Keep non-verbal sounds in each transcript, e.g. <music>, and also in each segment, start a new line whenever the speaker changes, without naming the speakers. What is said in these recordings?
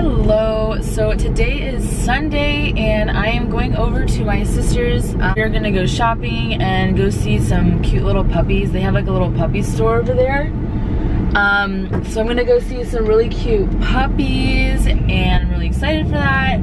Hello, so today is Sunday and I am going over to my sister's. Uh, we're gonna go shopping and go see some cute little puppies. They have like a little puppy store over there. Um, so I'm gonna go see some really cute puppies and I'm really excited for that.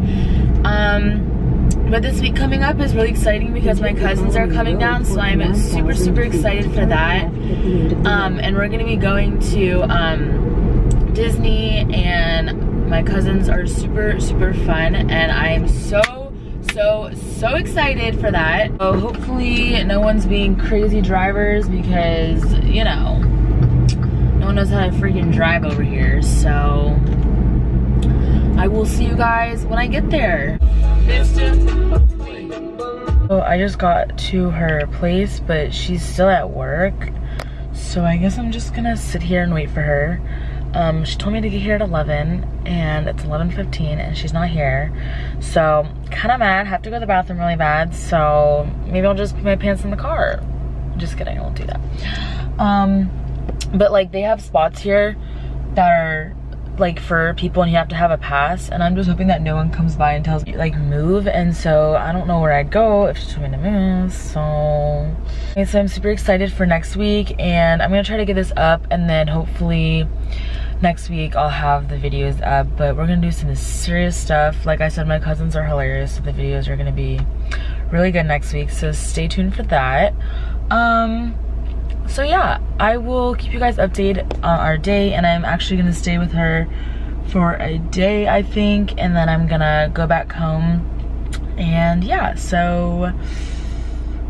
Um, but this week coming up is really exciting because my cousins are coming down, so I'm super, super excited for that. Um, and we're gonna be going to um, Disney and my cousins are super, super fun and I am so, so, so excited for that. So hopefully no one's being crazy drivers because, you know, no one knows how to freaking drive over here, so I will see you guys when I get there. So I just got to her place, but she's still at work. So I guess I'm just gonna sit here and wait for her. Um, she told me to get here at 11 and it's 11.15 and she's not here. So kind of mad, have to go to the bathroom really bad. So maybe I'll just put my pants in the car. Just kidding, I won't do that. Um, but like they have spots here that are like for people and you have to have a pass and I'm just hoping that no one comes by and tells me like move and so I don't know where I'd go if she's told me to move so okay, so I'm super excited for next week and I'm gonna try to get this up and then hopefully next week I'll have the videos up but we're gonna do some serious stuff. Like I said my cousins are hilarious so the videos are gonna be really good next week so stay tuned for that. Um so yeah i will keep you guys updated on our day and i'm actually gonna stay with her for a day i think and then i'm gonna go back home. And yeah so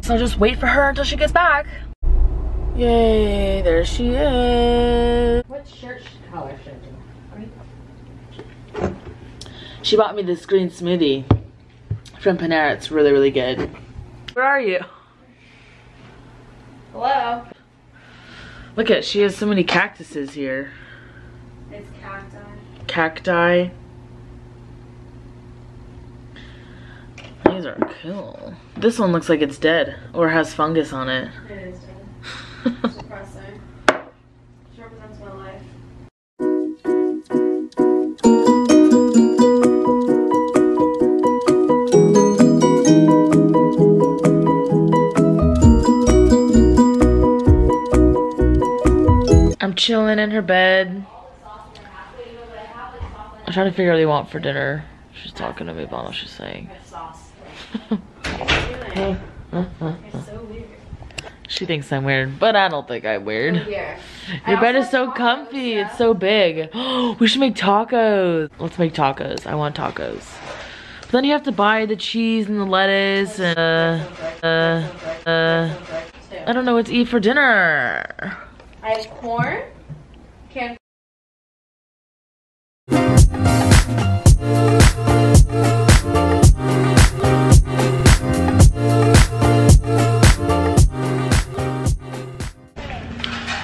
so just wait for her until she gets back. Yay there she is
shirt color should I do?
she bought me this green smoothie from panera it's really really good where are you
Hello?
look at she has so many cactuses here
It's cacti.
cacti. These are cool. This one looks like it's dead or has fungus on it.
It is dead. <laughs>
chilling in her bed. I'm trying to figure out what they want for dinner. She's talking to me about what she's saying. Uh, uh, uh.
It's <laughs> so weird.
She thinks I'm weird, but I don't think I'm weird. Your bed is so comfy. It's so big. <gasps> we should make tacos. Let's make tacos. I want tacos. But then you have to buy the cheese and the lettuce and uh, uh, uh, I don't know what to eat for dinner.
I have corn,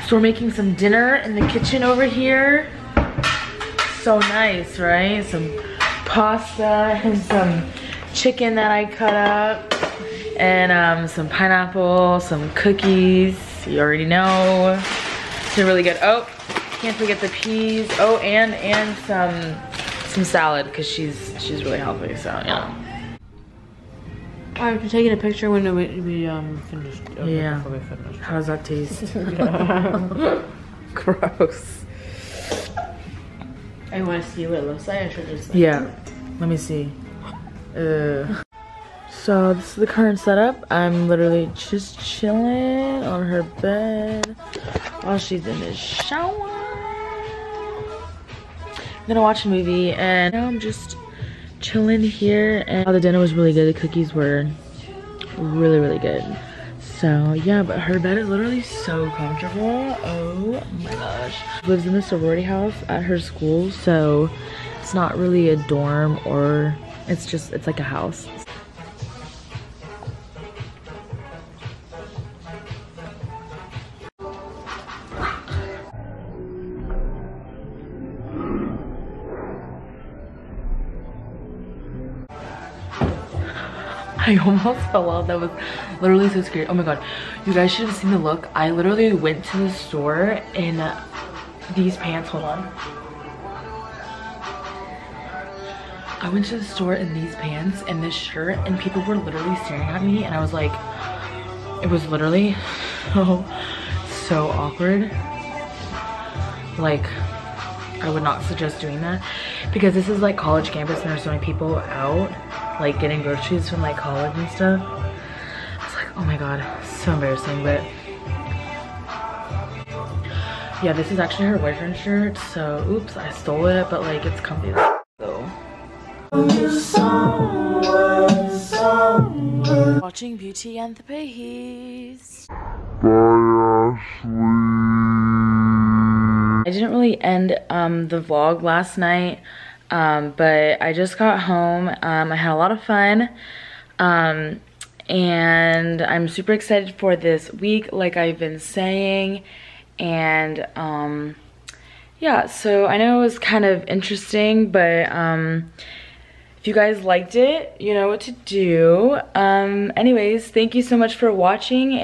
So we're making some dinner in the kitchen over here. So nice, right? Some pasta and some chicken that I cut up. And um, some pineapple, some cookies. You already know. It's really good. Oh, can't forget the peas. Oh, and and some some salad because she's she's really healthy. So yeah.
I'm taking a picture when we, we um finished.
Yeah.
Before we finished.
How does that taste? <laughs> <laughs> Gross.
I want to see what it looks like. I should just. Like,
Yeah, let me see. Uh, so this is the current setup. I'm literally just chilling on her bed while she's in the shower. I'm gonna watch a movie and now I'm just chilling here and the dinner was really good. The cookies were really, really good. So yeah, but her bed is literally so comfortable. Oh my gosh. She Lives in the sorority house at her school, so it's not really a dorm or it's just it's like a house. <laughs> I almost fell out. That was literally so scary. Oh my god. You guys should have seen the look. I literally went to the store in these pants. Hold on. I went to the store in these pants and this shirt and people were literally staring at me and I was like, it was literally <laughs> so, so awkward. Like, I would not suggest doing that because this is like college campus and there's so many people out like getting groceries from like college and stuff. I was like, oh my God, so embarrassing, but yeah, this is actually her boyfriend's shirt. So oops, I stole it, but like it's comfy so. Watching Beauty and the Beast. I didn't really end um, the vlog last night, um, but I just got home. Um, I had a lot of fun, um, and I'm super excited for this week, like I've been saying, and um, yeah, so I know it was kind of interesting, but um, if you guys liked it, you know what to do. anyways, thank you so much for watching.